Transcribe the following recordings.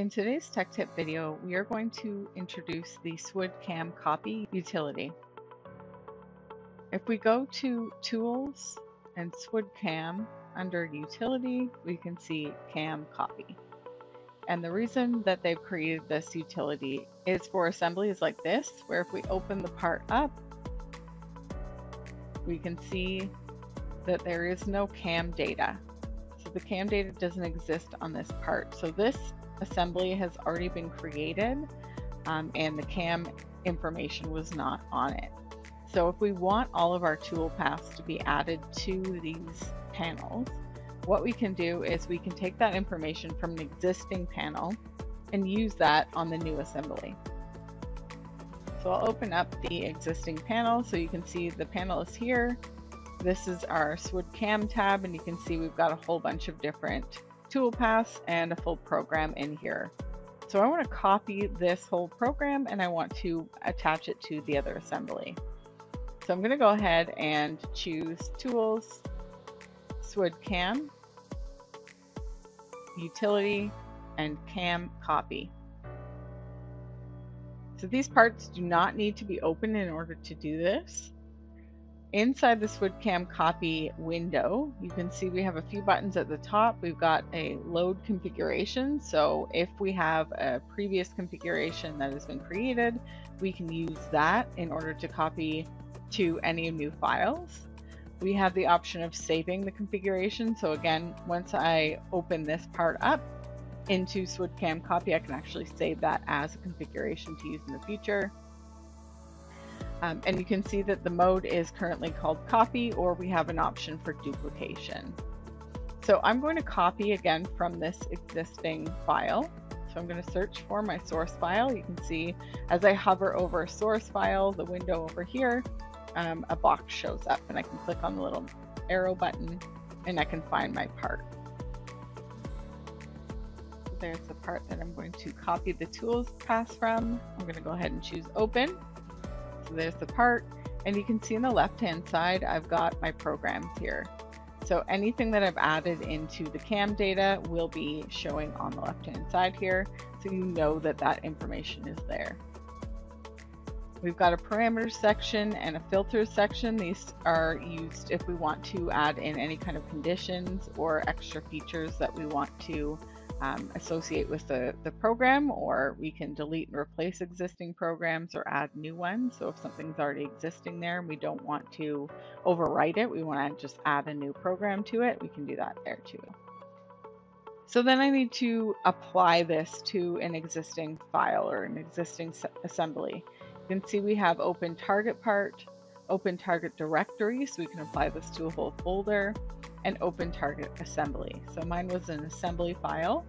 In today's tech tip video, we are going to introduce the SWOOD-CAM copy utility. If we go to Tools and SWOOD-CAM under Utility, we can see CAM copy. And the reason that they've created this utility is for assemblies like this, where if we open the part up, we can see that there is no CAM data. So the CAM data doesn't exist on this part. So this assembly has already been created um, and the CAM information was not on it. So if we want all of our tool paths to be added to these panels, what we can do is we can take that information from an existing panel and use that on the new assembly. So I'll open up the existing panel so you can see the panel is here. This is our SWOOD CAM tab and you can see we've got a whole bunch of different toolpaths and a full program in here. So I want to copy this whole program and I want to attach it to the other assembly. So I'm going to go ahead and choose Tools, SWOOD CAM, Utility, and CAM Copy. So these parts do not need to be open in order to do this. Inside the SWOOD-CAM copy window, you can see we have a few buttons at the top. We've got a load configuration. So if we have a previous configuration that has been created, we can use that in order to copy to any new files. We have the option of saving the configuration. So again, once I open this part up into SWOOD-CAM copy, I can actually save that as a configuration to use in the future. Um, and you can see that the mode is currently called copy or we have an option for duplication. So I'm going to copy again from this existing file. So I'm going to search for my source file. You can see as I hover over source file, the window over here, um, a box shows up and I can click on the little arrow button and I can find my part. There's the part that I'm going to copy the tool paths from. I'm going to go ahead and choose open. So there's the part. And you can see on the left-hand side, I've got my programs here. So anything that I've added into the CAM data will be showing on the left-hand side here. So you know that that information is there. We've got a parameters section and a filters section. These are used if we want to add in any kind of conditions or extra features that we want to um, associate with the, the program, or we can delete and replace existing programs or add new ones. So if something's already existing there and we don't want to overwrite it, we want to just add a new program to it, we can do that there too. So then I need to apply this to an existing file or an existing assembly. You can see we have open target part, open target directory, so we can apply this to a whole folder and open target assembly. So mine was an assembly file.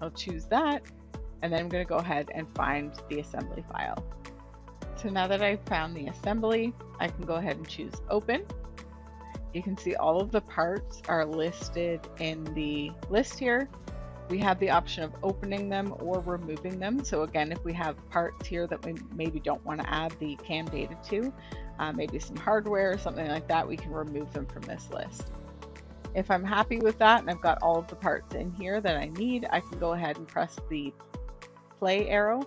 I'll choose that and then I'm going to go ahead and find the assembly file. So now that I've found the assembly, I can go ahead and choose open. You can see all of the parts are listed in the list here. We have the option of opening them or removing them. So again, if we have parts here that we maybe don't want to add the CAM data to, uh, maybe some hardware or something like that, we can remove them from this list. If I'm happy with that and I've got all of the parts in here that I need, I can go ahead and press the play arrow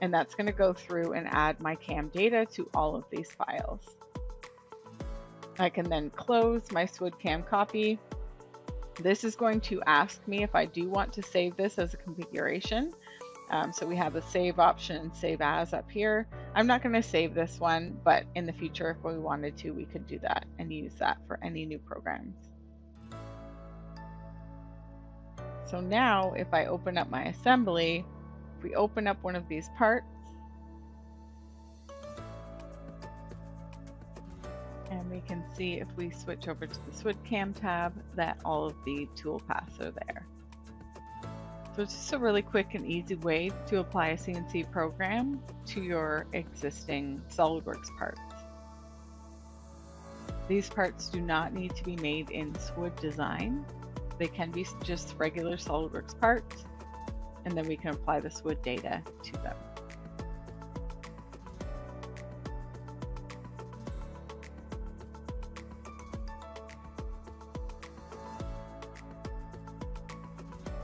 and that's going to go through and add my CAM data to all of these files. I can then close my SWOOD CAM copy. This is going to ask me if I do want to save this as a configuration. Um, so we have the save option, save as up here. I'm not going to save this one, but in the future, if we wanted to, we could do that and use that for any new programs. So now if I open up my assembly, if we open up one of these parts, and we can see if we switch over to the SWOOD-CAM tab that all of the toolpaths are there. So it's just a really quick and easy way to apply a CNC program to your existing SOLIDWORKS parts. These parts do not need to be made in SWOOD design. They can be just regular SOLIDWORKS parts, and then we can apply the SWOOD data to them.